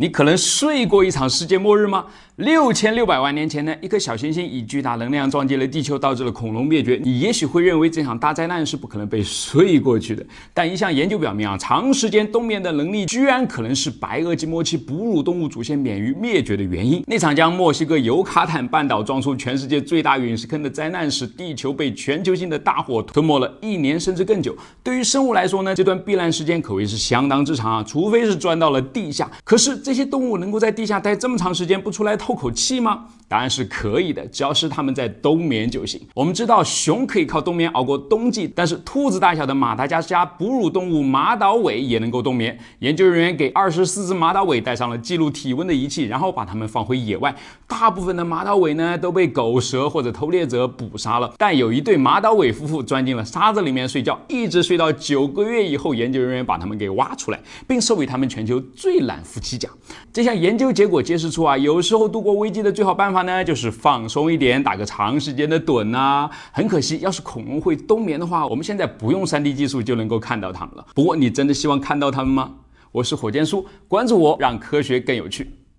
你可能睡过一场世界末日吗？六千六百万年前呢，一颗小行星以巨大能量撞击了地球，导致了恐龙灭绝。你也许会认为这场大灾难是不可能被睡过去的，但一项研究表明啊，长时间冬眠的能力居然可能是白垩纪末期哺乳动物祖先免于灭绝的原因。那场将墨西哥尤卡坦半岛撞出全世界最大陨石坑的灾难，使地球被全球性的大火吞没了一年甚至更久。对于生物来说呢，这段避难时间可谓是相当之长啊，除非是钻到了地下。可是这这些动物能够在地下待这么长时间不出来透口气吗？答案是可以的，只要是它们在冬眠就行。我们知道熊可以靠冬眠熬过冬季，但是兔子大小的马达加斯加哺乳动物马岛尾也能够冬眠。研究人员给二十四只马岛尾戴上了记录体温的仪器，然后把它们放回野外。大部分的马岛尾呢都被狗蛇或者偷猎者捕杀了，但有一对马岛尾夫妇钻进了沙子里面睡觉，一直睡到九个月以后，研究人员把他们给挖出来，并授予他们全球最懒夫妻奖。这项研究结果揭示出啊，有时候度过危机的最好办法呢，就是放松一点，打个长时间的盹呐。很可惜，要是恐龙会冬眠的话，我们现在不用 3D 技术就能够看到它们了。不过，你真的希望看到它们吗？我是火箭叔，关注我，让科学更有趣。